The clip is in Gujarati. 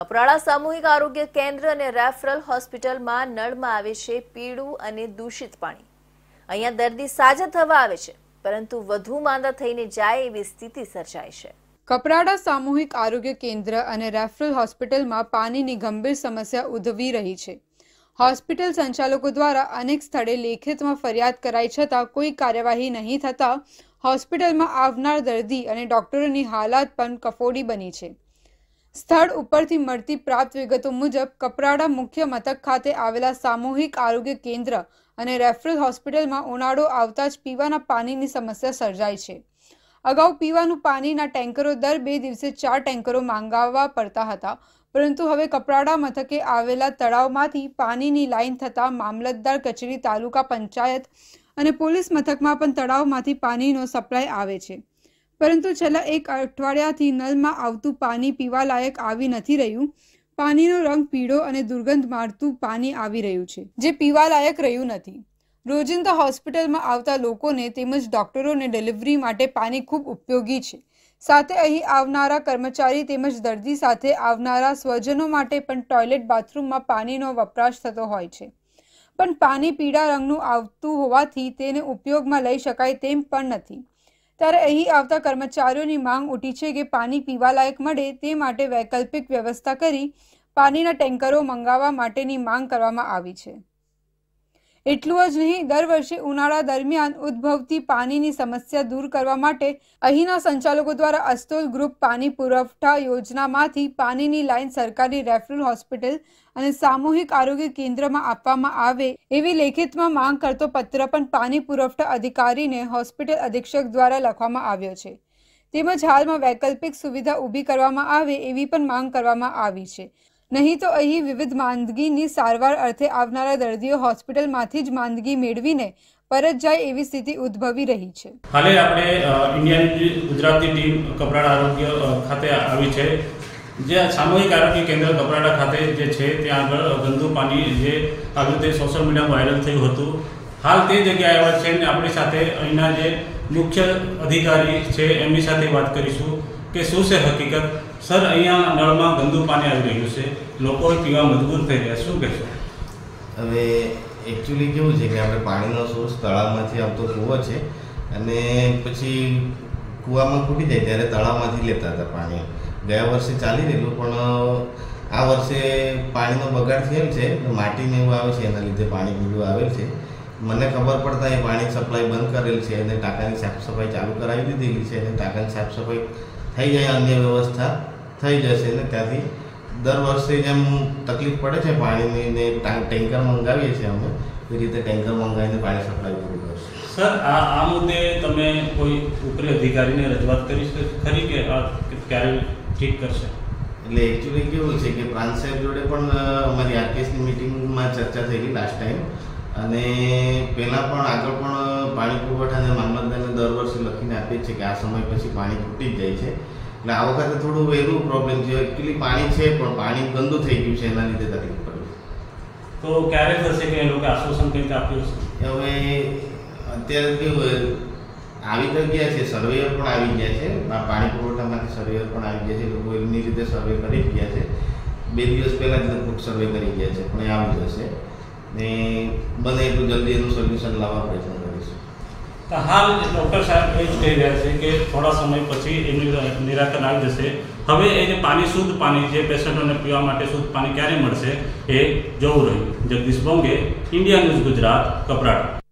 કપરાડા સામૂહિક આરોગ્ય કેન્દ્ર અને રેફરલ હોસ્પિટલમાં નળમાં આવે છે પીળું અને દૂષિત પાણી. અહીંયા દર્દી સાજા થવા આવે છે, પરંતુ વધુ માંદા થઈને જાય એવી સ્થિતિ સર્જાય છે. કપરાડા સામૂહિક આરોગ્ય કેન્દ્ર અને રેફરલ હોસ્પિટલમાં પાણીની ગંભીર સમસ્યા ઉદ્ભવી રહી છે. હોસ્પિટલ સંચાલકો દ્વારા અનેક સ્થળે લેખિતમાં ફરિયાદ કરાઈ છતાં કોઈ કાર્યવાહી નહીં થતાં હોસ્પિટલમાં આવનાર દર્દી અને ડોક્ટરોની હાલાત પણ કફોડી બની છે. સ્થળ ઉપરથી મળતી પ્રાપ્ત વિગતો મુજબ કપરાડા મુખ્ય મથક ખાતે આવેલા સામૂહિક આરોગ્ય કેન્દ્ર અને રેફરલ હોસ્પિટલમાં ઉનાળો આવતા જ પીવાના પાણીની સમસ્યા સર્જાય છે. અગાઉ પીવાનું પાણીના ટેન્કરો દર બે દિવસે ચાર ટેન્કરો માંગાવવા પડતા હતા, પરંતુ હવે કપરાડા મથકે આવેલા તળાવમાંથી પાણીની લાઈન થતાં મામલતદાર કચેરી તાલુકા પંચાયત અને પોલીસ મથકમાં પણ તળાવમાંથી પાણીનો સપ્લાય આવે છે. પરંતુ છેલ્લા એક અઠવાડિયાથી નળમાં આવતું પાણી પીવાલાયક આવી નથી રહ્યું. પાણીનો રંગ પીળો અને દુર્ગંધ મારતું પાણી આવી રહ્યું છે, જે પીવાલાયક રહ્યું નથી. રોજિંદા હોસ્પિટલમાં આવતા લોકોને તેમજ ડોક્ટરોને ડિલિવરી માટે પાણી ખૂબ ઉપયોગી છે. સાથે અહીં આવનારા કર્મચારી તેમજ દર્દી સાથે આવનારા સ્વજનો માટે પણ ટોયલેટ બાથરૂમમાં પાણીનો વપરાશ થતો હોય છે. પણ પાણી પીળા રંગનું આવતું હોવાથી તેને ઉપયોગમાં લઈ શકાય તેમ પણ નથી. ત્યારે અહીં આવતા કર્મચારીઓની માંગ ઉઠી છે કે પાણી પીવાલાયક મળે તે માટે વૈકલ્પિક વ્યવસ્થા કરી પાણીના ટેન્કરો મંગાવવા માટેની માંગ કરવામાં આવી છે. એટલું જ નહીં, દર વર્ષે ઉનાળા દરમિયાન ઉદ્ભવતી પાણીની સમસ્યા દૂર કરવા માટે અહીંના સંચાલકો દ્વારા અસ્તોલ ગ્રુપ પાણી પુરવઠા યોજનામાંથી પાણીની લાઇન સરકારી રેફરલ હોસ્પિટલ અને સામૂહિક આરોગ્ય કેન્દ્રમાં આપવામાં આવે એવી લેખિતમાં માંગ કરતો પત્ર પણ પાણી પુરવઠા અધિકારીને હોસ્પિટલ અધિક્ષક દ્વારા લખવામાં આવ્યો છે. તેમજ હાલમાં વૈકલ્પિક સુવિધા ઊભી કરવામાં આવે એવી પણ માંગ કરવામાં આવી છે. નહીં તો અહીં વિવિધ માંદગીની સારવાર અર્થે આવનારા દર્દીઓ હોસ્પિટલમાંથી જ માંદગી મેળવીને પરત જાય એવી સ્થિતિ ઉદ્ભવી રહી છે. હાલે આપણે ઇન્ડિયન ગુજરાતની ટીમ કપરાડા આરોગ્ય ખાતે આવી છે. જે સામૂહિક આરોગ્ય કેન્દ્ર કપરાડા ખાતે જે છે, ત્યાં આગળ ગંદુ પાણી જે આવી રીતે સોશિયલ મીડિયામાં વાયરલ થયું હતું. હાલ તે જગ્યાએ આવ્યા છે અને આપણી સાથે અહીંના જે મુખ્ય અધિકારી છે, એમની સાથે વાત કરીશું. કે શું છે હકીકત? સર, અહીંયા નળમાં ગંદુ પાણી આવી રહ્યું છે. લોકો પીવા મજબૂર થઈ રહ્યા શું કહેશો? હવે એકચ્યુઅલી કેવું છે કે આપણે પાણીનો સોર્સ તળાવમાંથી આવતો કૂવો છે અને પછી કૂવામાં ફૂટી જાય ત્યારે તળાવમાંથી લેતા હતા પાણી. ગયા વર્ષે ચાલી રહેલું, પણ આ વર્ષે પાણીનો બગાડ થયેલ છે. માટીને એવું આવે છે, એના લીધે પાણી બીજું આવેલ છે. મને ખબર પડતા એ પાણી સપ્લાય બંધ કરેલ છે અને ટાંકાની સાફ સફાઈ ચાલુ કરાવી દીધેલી છે અને ટાંકાની સાફ સફાઈ થઈ જાય અન્ય વ્યવસ્થા થઈ જશે ને ત્યાંથી. દર વર્ષે જેમ તકલીફ પડે છે પાણીની ને ટેન્કર મંગાવીએ છીએ અમે એ રીતે ટેન્કર મંગાવીને પાણી સપ્લાય પૂરું કરશું સર આ આ મુદ્દે તમે કોઈ ઉપરી અધિકારીને રજૂઆત કરી છે ખરી કે આ ક્યારે ઠીક કરશે? એટલે એકચ્યુઅલી કેવું છે કે પ્રાંત સાહેબ જોડે પણ અમારી આરકેએસની મિટિંગમાં ચર્ચા થયેલી લાસ્ટ ટાઈમ અને પહેલાં પણ આગળ પણ પાણી પુરવઠાને મામલતદારને દર વર્ષે લખીને આપીએ છીએ કે આ સમય પછી પાણી તૂટી જ જાય છે. એટલે આ વખતે થોડું વહેલું પ્રોબ્લેમ છે. એકચ્યુઅલી પાણી છે પણ પાણી ગંદુ થઈ ગયું છે એના લીધે તકલીફ પડે તો ક્યારે થશે કે એ લોકો આશ્વાસન કંઈક આપ્યું છે હવે અત્યારે કેવું આવી તો ગયા છે. સર્વેયર પણ આવી ગયા છે. પાણી પુરવઠામાંથી સર્વેયર પણ આવી ગયા છે. લોકો એમની રીતે સર્વે કરી ગયા છે. બે દિવસ પહેલાં જ લગભગ સર્વે કરી ગયા છે પણ એ આવી જશે. ને બને એટલું જલ્દી એનું સોલ્યુશન લાવવા પ્રયત્ન કરીશું હાલ ડૉક્ટર સાહેબ એ જ કહી રહ્યા છે કે થોડા સમય પછી એનું નિરાકરણ આવી જશે. હવે એ જે પાણી, શુદ્ધ પાણી જે પેશન્ટોને પીવા માટે શુદ્ધ પાણી ક્યારે મળશે એ જોવું રહ્યું. Jagdish Bonge, India news Gujarat, Kaprada.